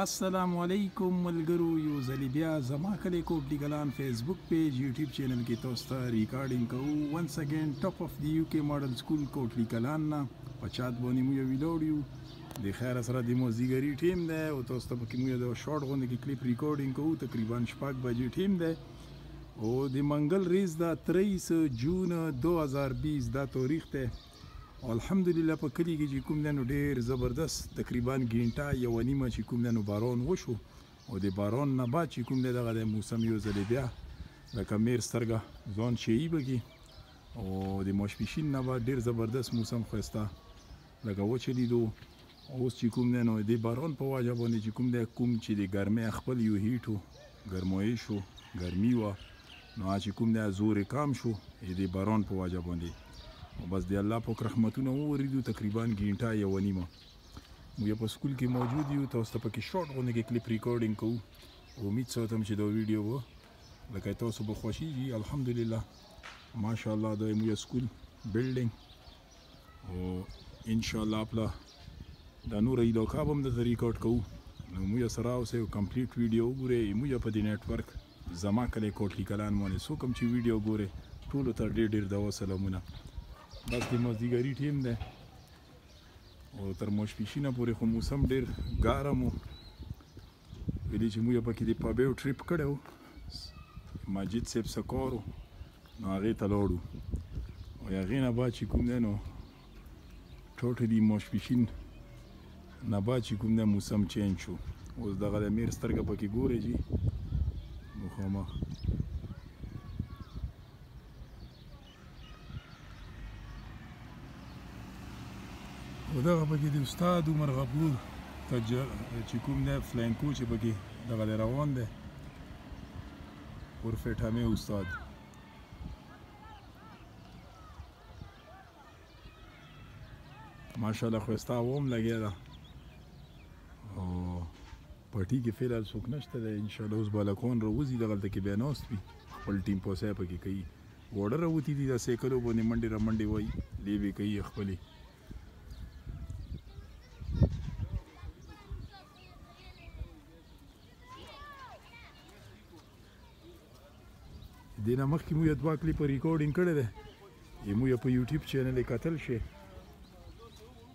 السلام علیکم ملګرو یو ځل بیا زما کلی کوټ ډیګلان فیسبوک پیج یوټیوب چینل کې تاسو ته ریکارډینګ کوو ونس اگین ټاپ اف دی یو کې ماډل سکول کوټ ډیګلان نه په چات باندې مو یو ویلوډ یو د خیر سره د مازیګری ټیم دی او تاسو ته پکې مو یو شارټ غونډه کې کلیپ ریکارډینګ کوو تقریبا شپږ بجې ټیم دی او د منګل ریز دا 23 جون 2020 دا تاریخ دی الحمدلله په کلي کې چې کوم دی نو ډېر زبردست تقریبا ګینټه یوه نیمه چې کوم دی نو باران وشو او د باران نه بعد چې کوم دی دغه د موسم یو ځلې بیا لکه میر سترګه ځان شیي بګي او د ماشپیشین نه بعد ډېر زبردست موسم ښایسته لکه وچلیدو اوس چی کوم دی نو دی باران په واجه باندی چی کوم دی کوم چی دی ګرمی خپل یو هیټ و ګرمایش و ګرمی وه نو هغه چی کوم دی زور یی کم شو دی باران په واجه باندی او بس دی الله پاک رحمتونه ووریدو تقریبا ګینټه یوه نیمه موږ په سکول کی موجود یو تاسو ته پکی شارټ غوندی کی کلیپ ریکارډینګ کوو امید ساتم چی دا ویډیو به لکه تاسو به خوشیږي الحمدلله ماشاءالله دا موږ سکول بلډینګ او ان شاء الله خپل دا نور ایلو کا هم د ریکارډ کوو نو موږ سره اوسه کمپلیټ ویډیو وګورئ موږ په دې نت ورک زما کلی کوټلی کلان باندې څوک هم چې ویډیو ګوري ټولو ته ډېر ډېر دوا سلامونه بس د مازدیګري ټیم دی او تر ماسپښینه پورې خو موسم ډېر ګرم و ویلي چې موږ پکې د پبیو ټریپ کړی و مجید صاحب څه کار و نو هغې ته لاړو او هغې نه بعد چې کوم دی نو ټوټلي ماسپښین نه بعد چې کوم دی موسم چینج شو اوس دغه د میر سترګه پکې ګورې جی مخامخ او دغه پکې د استاد عمر غفور ته چې کوم دی فلانکو چې پکې دغه دی روان دی پرفیټ همې استاد ماشاءالله خوستا ووم لګیا ده او پارټی کی فعلحال څوک نشته دی انشاالله اوس بالکان راوځی دغلته کی بیا ناست وی خپل ټیم پوسه پکی کوی واړه راوتی دی دا سیکلو باندی منډی را منډی وای لیبی کوی خپلی دینه مخ کی مو یو دوا کلیپ ریکارډینګ کړی دی یمو یو په یوټیوب چینل کتل شی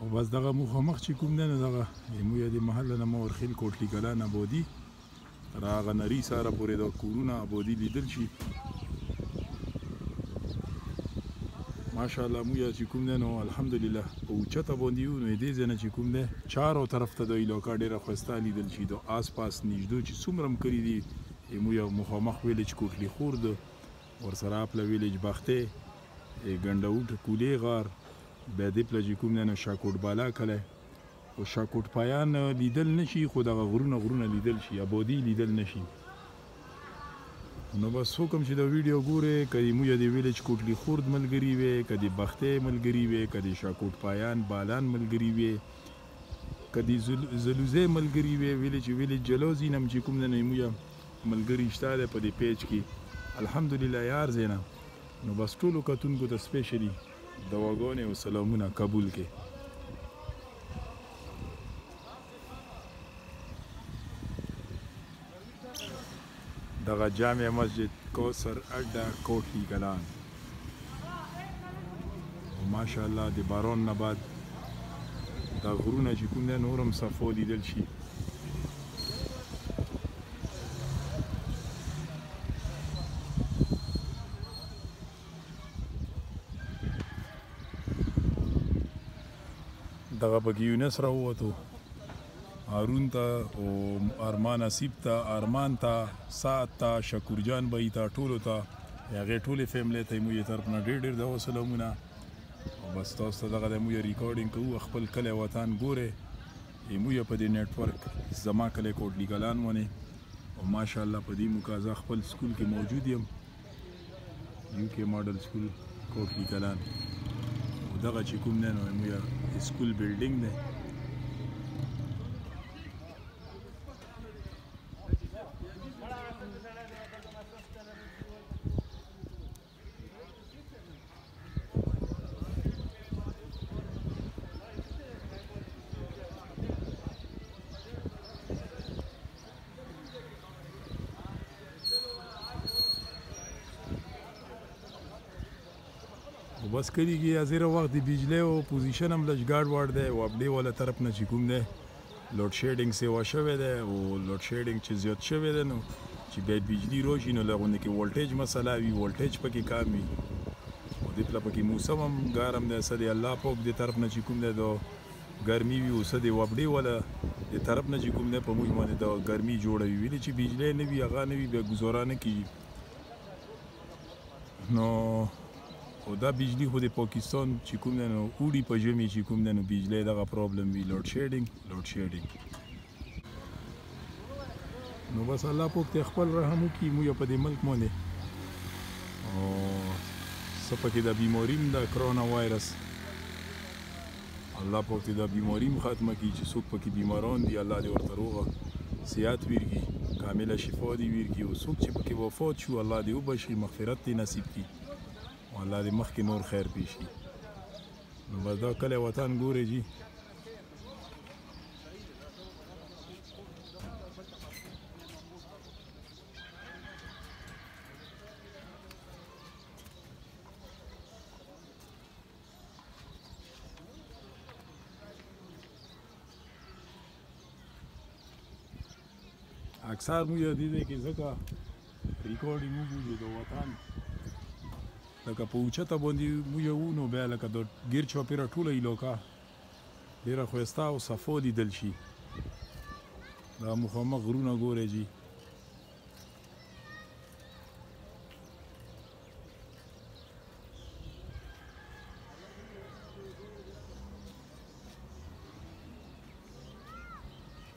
او بس دغه مخامخ چې کوم دی نو دغه زموږ د محل نه مو ورخیل کوټلي کلا نه بودي را هغه نري ساره پورې د کورونه ابودي لیدل شي ماشاءالله موږ چې کوم دی نو الحمدلله په اوچته باندې یو نو دې ځای نه چې کوم دی چارو طرف ته د علاقه ډېره ښایسته لیدل شي د آس پاس نږدو چې څومره هم کلي دي موږ مخامخ ویلج کوټلي خور د ورسره اپله ویلج بخته ګنډوټ کولې غار بیا دې پله چې کوم دی نو شاکوټ بالا کلی خو شاکوټپایان لیدل نه شي، خو دغه غرونه غرونه لیدل شي، ابودي لیدل نه شي. نو بس حکم چې دا ویډیو ګورې، که دې موږ دې ویلج کوټلي خورد ملګري وې، که دې بختې ملګري وې، که دې شاکوټپایان بالان ملګري وې، که دې ځلوزې ملګري وې، ویلې چې ویلج جلوزي نه هم چې کوم ځای موږ ملګري شته دی په دې پیج کې الحمدلله یار ځای نه نو بس ټولو کتونکو ته سپیشلي. دواګانی او سلامونه قبول کې. دغه جامع مسجد کوثر اډه کوټلی کلان ماشاءالله د بارون نه بعد دا غرونه چې کوم دی نورم صفو لیدل شي دغه پکې یونس راووتو هارون ته او ارمان اسیب ته ارمان ته سات ته شکر جان بای ته ټولو ته هغه ټوله فیملی ته مو یې طرف نه ډېر ډېر د سلامونه او بس تاسو ته دغه د مو یې ریکارډینګ کوو خپل کلی وطن ګوره مو یې په دې نیټ ورک زما کلی کوټلی ګلان ونه او ماشاءالله په دې مو کازا خپل سکول کې موجود یم یو کې ماډل سکول کوټلی کلان او دغه چې کوم نه نو موږ سکول بلډینګ دی او بس کدی کې ازره وخت دی بجلی او پوزیشن هم لږ ګاډ واړ دی او اپډې ولا طرف نه چې کوم دی لوډ شیډینګ سیوا شوی دی او لوډ شیډینګ چې زیات شوی دی نو چې بیا بجلی روشي نو لغونه کې ولټیج مسله وي ولټیج پکې کام وي او دې پلا پکې موسم هم ګرم دی سدي الله پاک دې طرف نه چې کوم دی دو ګرمی وی اوسه دی وبډی وله دی طرف نه چی کوم دی په موژ باندی د ګرمی جوړه وی ولی چی بجلی نه وی هغه نه وی بیا ګزورا نه کیژی نو او دا بجلی خو دی پاکستان چی کوم دی نو اوډی په ژمی چی کوم دی نو بجلی دغه پرابلم وی لوډ شیډینګ لوډ شیډینګ نو بس الله پوک ته خپل رحم وکړي موږ په دې ملک باندې او سپکه د بیماریم د کرونا وایرس الله پاک دې دا بیماریم ختمه کړي چې څوک پکې بیماران دي الله دې ورته روغه صحت ویرګي کامله شفا دې ویرګي او څوک چې پکې وفات شو الله دې وبښي مغفرت دې نصیب کړي او الله دې مخکې نور خیر پیش کړي نو بس دا کلی وطن ګورې جي اکثر مو یادې دی کې ځکه ریکارډینګ وګوري د وطن لکه په اوچته باندې مو یو نو بیا لکه د ګیر چاپیره ټوله علاقه ډیره خویسته او صفو لیدل شي دا مخامخ غرونه ګوره جی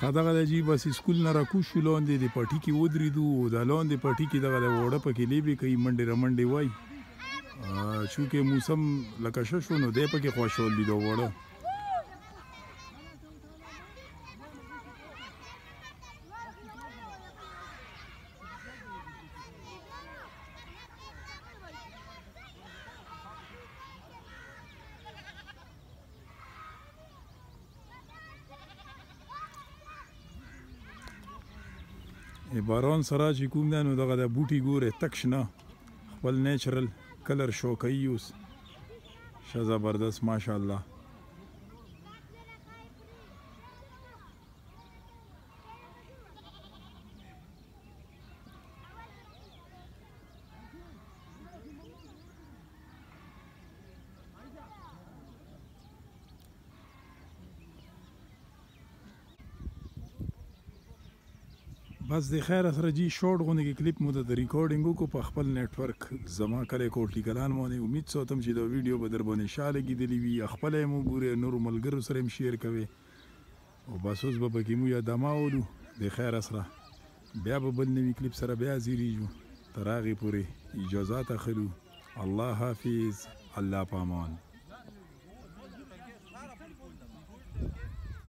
خدغه د جی بس سکول نه راکو شو لاندې د پټی کې ودریدو او د لاندې پټی کې دغه د وړه پکې لیبي کوي منډې رمنډې وای چونکه موسم لکه ششو نو دی پکې خوشو لیدو وړه باران سره چې کوم ده نو دغه د بوټي ګوره تک شنه خپل نیچرل کلر شو کوي یوس شه زبردست ماشاءالله بس دی خیر سره جی شورټ غونی کی کلیپ مو درته ریکارډینګ وکړو په خپل نیټ ورک زما کلی کوټلی کلان باندی امید ساتم چی دا ویډیو به درباندی شه لګیدلی وی خپله هم وګوری نورو ملګرو سره هم شیر کوی او بس اوس به پکی موی ادامه ولو دی خیر سره بیا به بل نوی کلیپ سره بیا زیریجو تر هغه پوری اجازه تخلو الله حافظ الله پامان